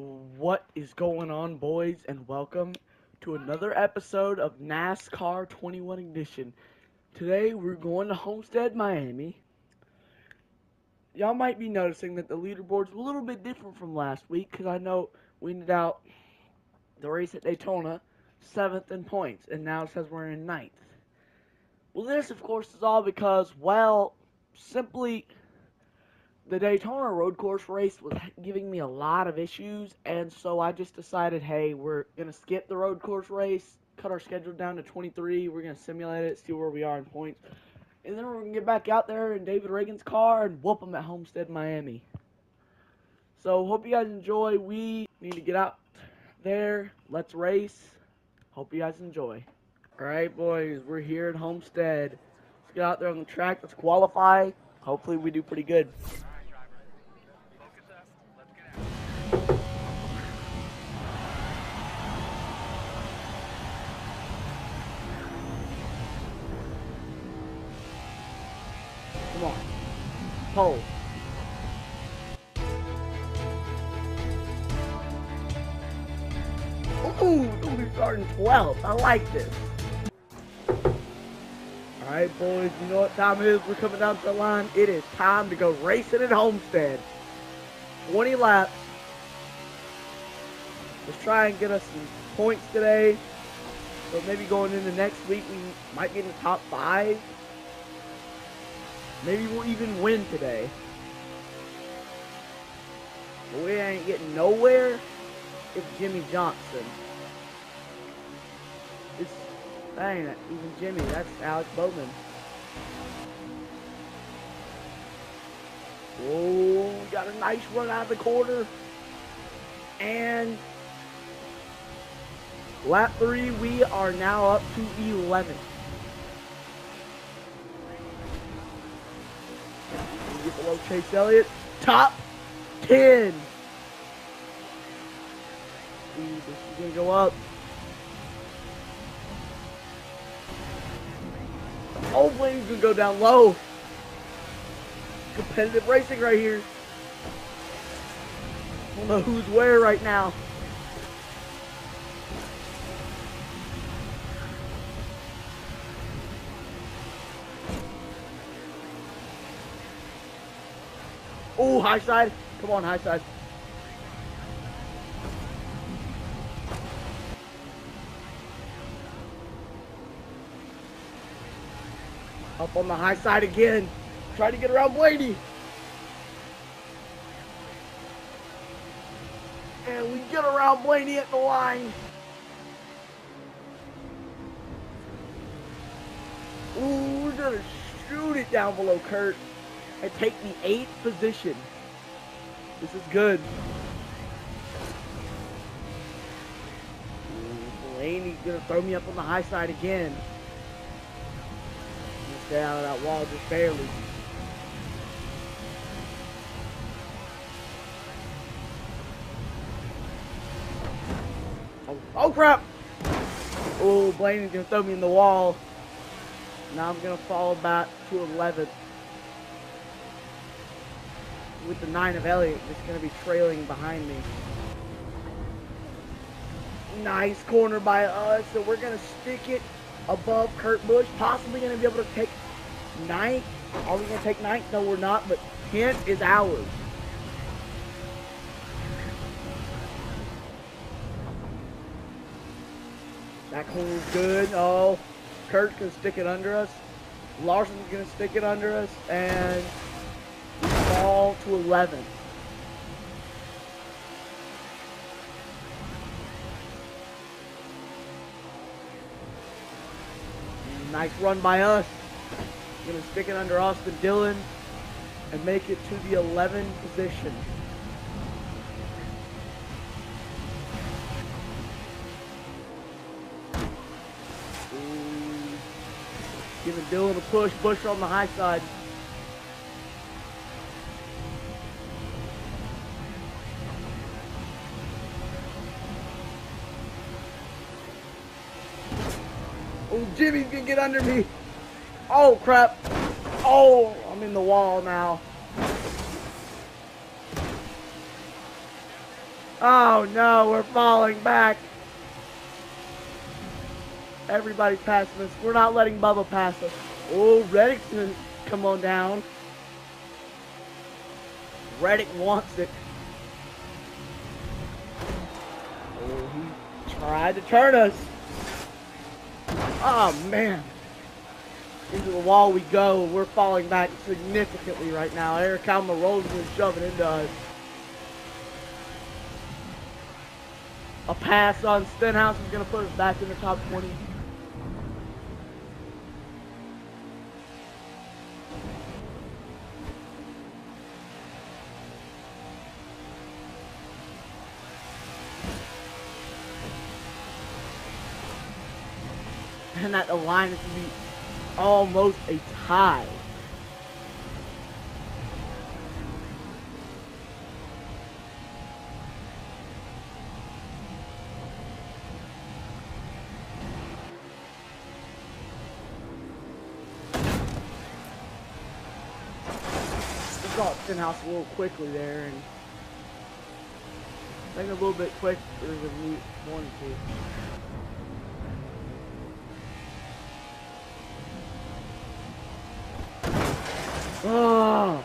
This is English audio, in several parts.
What is going on, boys, and welcome to another episode of NASCAR 21 Ignition. Today, we're going to Homestead, Miami. Y'all might be noticing that the leaderboard's a little bit different from last week because I know we ended out the race at Daytona seventh in points, and now it says we're in ninth. Well, this, of course, is all because, well, simply the Daytona road course race was giving me a lot of issues, and so I just decided, hey, we're gonna skip the road course race, cut our schedule down to 23. We're gonna simulate it, see where we are in points, and then we're gonna get back out there in David Ragan's car and whoop them at Homestead, Miami. So hope you guys enjoy. We need to get out there. Let's race. Hope you guys enjoy. All right, boys, we're here at Homestead. Let's get out there on the track. Let's qualify. Hopefully, we do pretty good. Ooh, we're starting 12th. I like this. Alright, boys, you know what time it is? We're coming down to the line. It is time to go racing at Homestead. 20 laps. Let's try and get us some points today. So maybe going into next week, we might get in the top five. Maybe we'll even win today. But we ain't getting nowhere if Jimmie Johnson. That ain't even Jimmie, that's Alex Bowman. Oh, got a nice run out of the corner. And lap three, we are now up to 11. Get below Chase Elliott. Top 10. See, this is going to go up. Blaney's going to go down low. Competitive racing right here. Don't know who's where right now. Oh, high side. Come on, high side. Up on the high side again. Try to get around Blaney. And we get around Blaney at the line. Ooh, we're gonna shoot it down below Kurt and take the eighth position. This is good. Ooh, Blaney's gonna throw me up on the high side again. Of that wall just barely. Oh, oh crap! Oh, Blaney's gonna throw me in the wall. Now I'm gonna fall back to 11th. With the 9 of Elliott just gonna be trailing behind me. Nice corner by us, so we're gonna stick it above Kurt Busch. Possibly gonna be able to take ninth. Are we gonna take ninth? No, we're not, but 10th is ours. That corner's good. Oh, Kurt's gonna stick it under us. Larson's gonna stick it under us, and we fall to 11. Nice run by us. Gonna stick it under Austin Dillon and make it to the 11 position. Ooh. Giving Dillon a push, Busch on the high side. Oh, Jimmie's gonna get under me. Oh, crap. Oh, I'm in the wall now. Oh no, we're falling back. Everybody's passing us. We're not letting Bubba pass us. Oh, Reddick's gonna come on down. Reddick wants it. Oh, he tried to turn us. Oh man. Into the wall we go. We're falling back significantly right now. Eric Almirola is shoving into us. A pass on Stenhouse is going to put us back in the top 20. And that the line is to be almost a tie. Got Stenhouse a little quickly there and think a little bit quicker than we wanted to. Oh,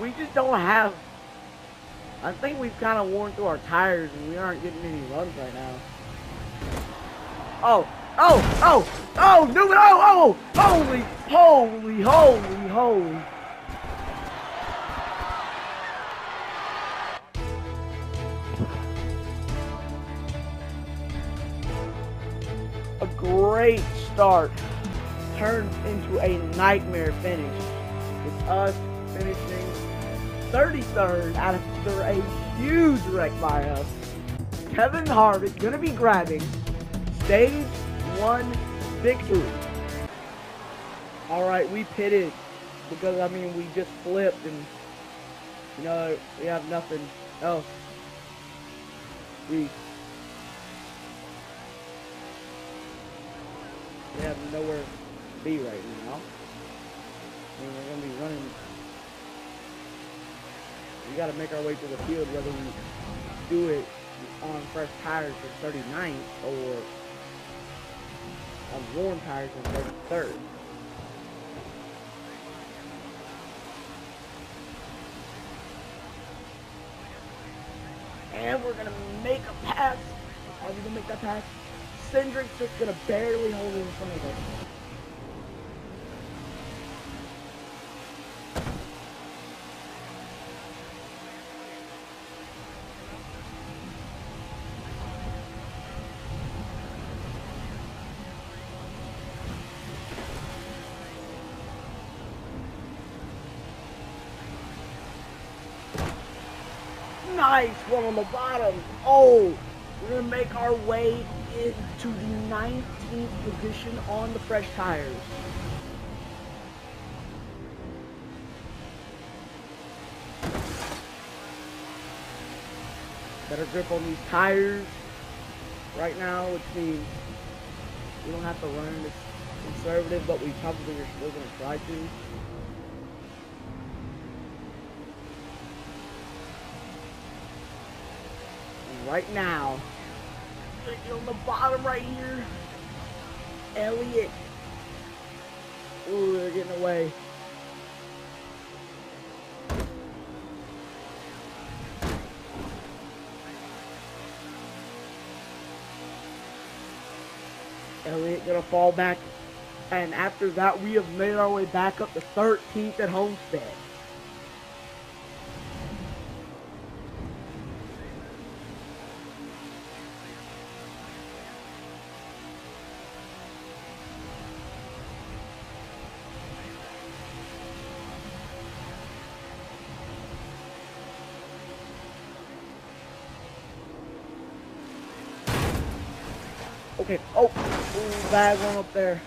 we just don't have. I think we've kind of worn through our tires and we aren't getting any runs right now. Oh, oh, oh, oh, no, oh, oh, holy, holy, holy, holy. A great start turns into a nightmare finish with us finishing 33rd after a huge wreck by us. Kevin Harvick gonna be grabbing stage one victory. All right, we pitted because I mean we just flipped and you know we have nothing else. We we have nowhere to be right now. We're gonna be running. We gotta make our way to the field, whether we do it on fresh tires for 39th or on worn tires on 33rd. And we're gonna make a pass. Are we gonna make that pass? Cindric's just gonna barely hold it in front of us. On the bottom. Oh, we're gonna make our way into the 19th position on the fresh tires. Better grip on these tires right now, which means we don't have to run this conservative, but we probably are still gonna try to. Right now. On the bottom right here. Elliott. Ooh, they're getting away. Elliott gonna fall back. And after that, we have made our way back up to 13th at Homestead. Bad one up there.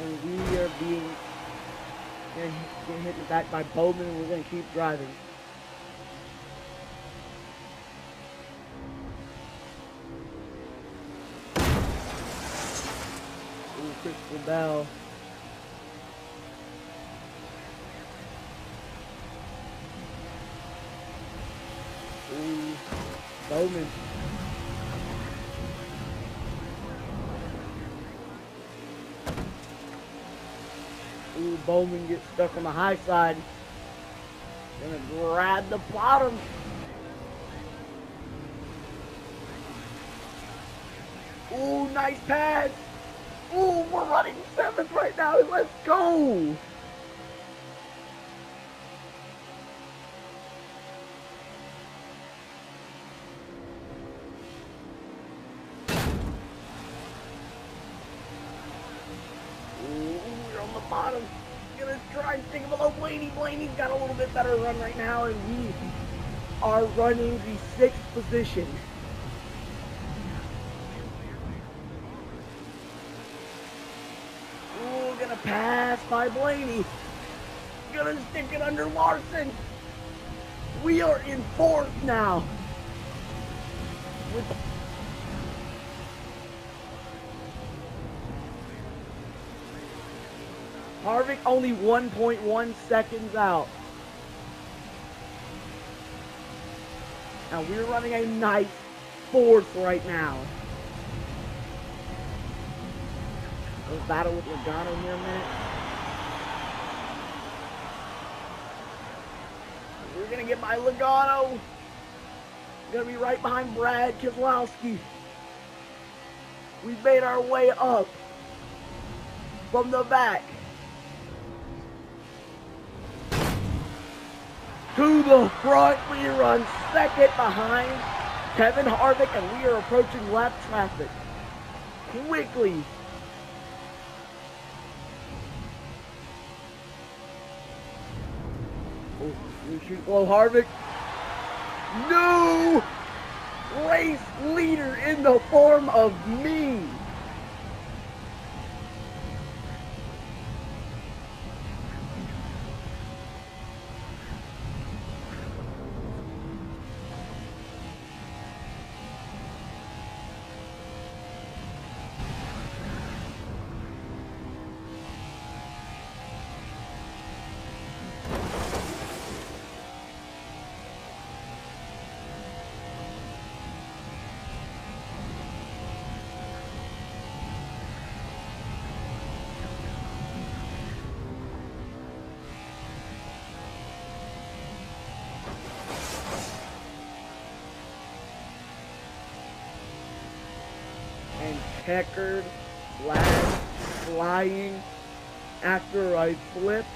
And we are being getting hit, in the back by Bowman. We're gonna keep driving. Ooh, Christopher Bell. Ooh. Bowman. Bowman gets stuck on the high side. Gonna grab the bottom. Ooh, nice pass. Ooh, we're running seventh right now. Let's go. Better run right now, and we are running the sixth position. Ooh, gonna pass by Blaney. Gonna stick it under Larson. We are in fourth now. With Harvick only 1.1 seconds out. And we're running a nice fourth right now. Let's battle with Logano here a minute. We're gonna get by Logano. Gonna be right behind Brad Keselowski. We've made our way up from the back. To the front. We run second behind Kevin Harvick, and we are approaching lap traffic quickly. Oh, we shoot blow Harvick. No! Race leader in the form of me. Checkered flag flying after a flip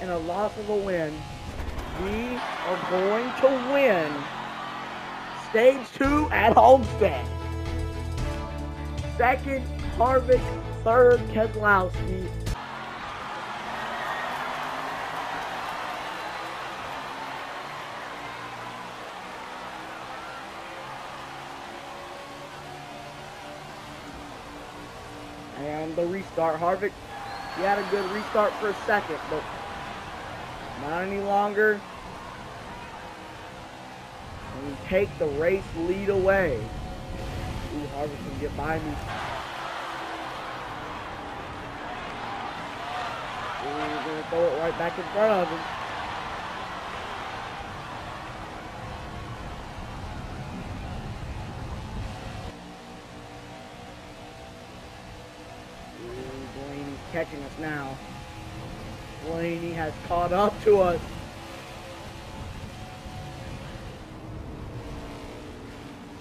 and a loss of a win. We are going to win stage two at Homestead. Second, Harvick. Third, Keselowski. The restart. Harvick, he had a good restart for a second, but not any longer. And we take the race lead away. Ooh, Harvick can get by me. Ooh, we're gonna throw it right back in front of him. Catching us now. Blaney has caught up to us.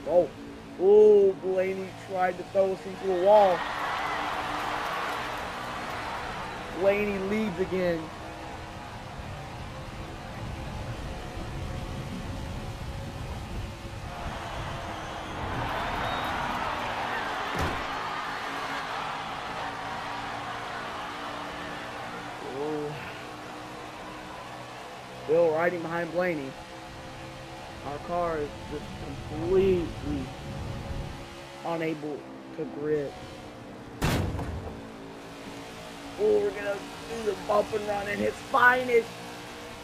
Oh, oh, Blaney tried to throw us into a wall. Blaney leads again. Bill riding behind Blaney. Our car is just completely unable to grid. Oh, we're gonna do the bump and run at its finest.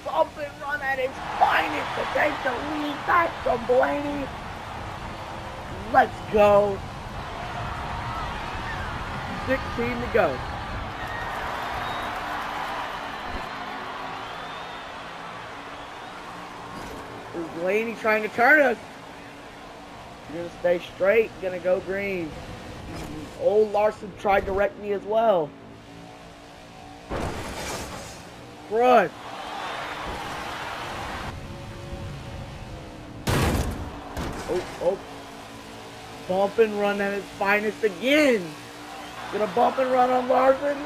Bump and run at its finest to take the lead back from Blaney. Let's go. 16 to go. Is Blaney trying to turn us? You're gonna stay straight, gonna go green. Old Larson tried to wreck me as well. Run. Oh, oh. Bump and run at its finest again. Gonna bump and run on Larson.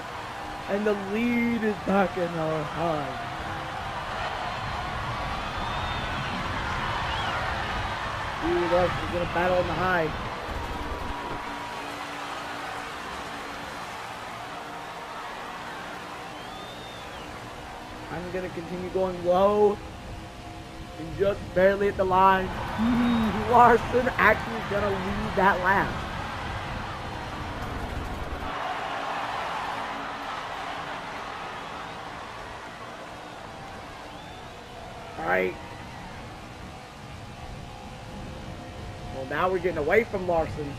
And the lead is back in our hands. Ooh, Larson's gonna battle in the high. I'm gonna continue going low and just barely at the line. Larson actually gonna lead that lap. All right. Well, now we're getting away from Larson.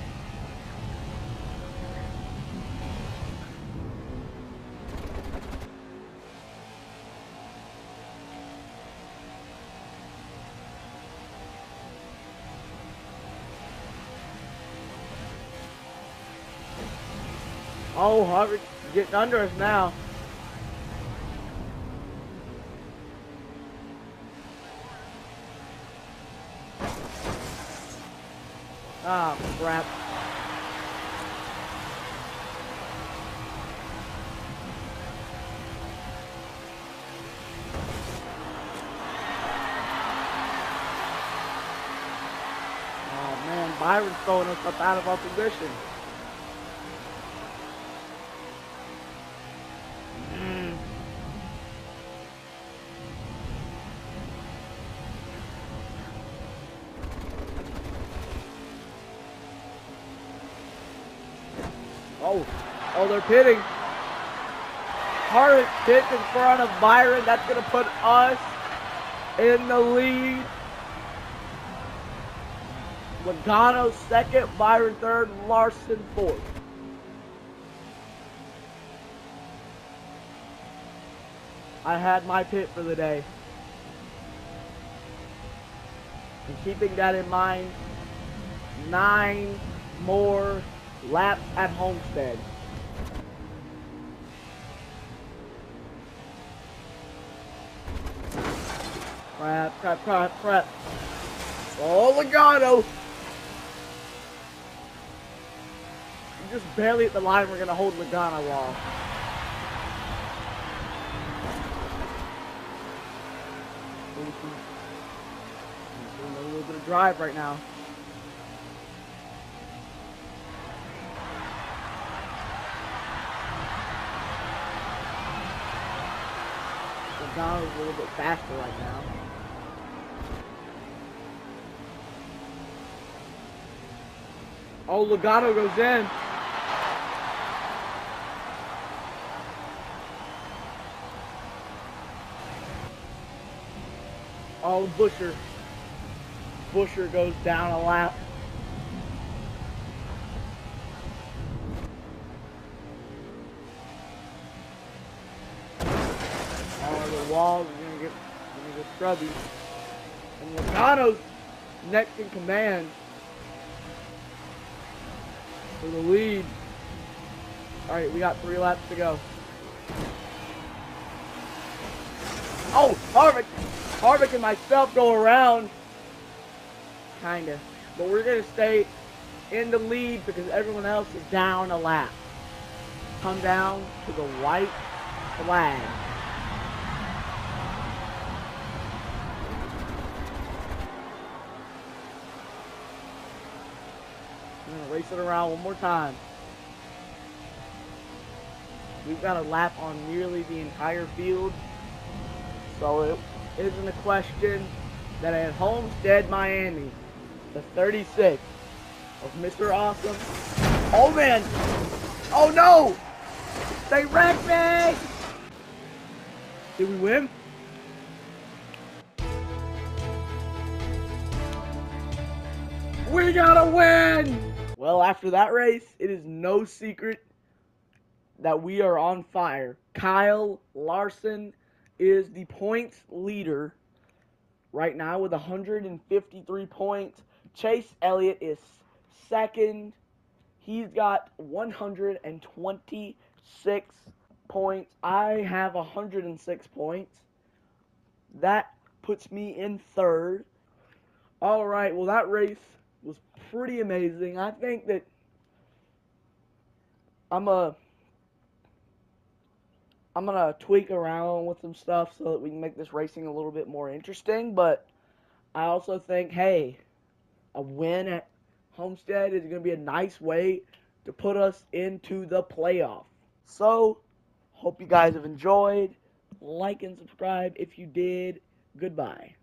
Oh, Harvick getting under us now. Crap. Oh man, Byron's throwing us up out of our position. Oh, they're pitting. Harvick pits in front of Byron. That's going to put us in the lead. Logano second, Byron third, Larson fourth. I had my pit for the day. And keeping that in mind, nine more laps at Homestead. Crap, crap, crap, crap. Oh, Logano! You're just barely at the line we're gonna hold Logano off. A little bit of drive right now. Logano's a little bit faster right now. Oh, Logano goes in. Oh, Busher. Busher goes down a lap. Walls are gonna get gonna get scrubby. And Logano's next in command for the lead. All right, we got three laps to go. Oh, Harvick! Harvick and myself go around. Kinda. But we're gonna stay in the lead because everyone else is down a lap. Come down to the white flag. Race it around one more time. We've got a lap on nearly the entire field. So it isn't a question that at Homestead, Miami, the 36 of Mr. Awesome. Oh man! Oh no! They wrecked me! Did we win? We gotta win! Well, after that race, it is no secret that we are on fire. Kyle Larson is the points leader right now with 153 points. Chase Elliott is second. He's got 126 points. I have 106 points. That puts me in third. All right, well, that race was pretty amazing. I think that I'm a I'm gonna tweak around with some stuff so that we can make this racing a little bit more interesting. But I also think, hey, a win at Homestead is gonna be a nice way to put us into the playoff. So, hope you guys have enjoyed. Like and subscribe if you did. Goodbye.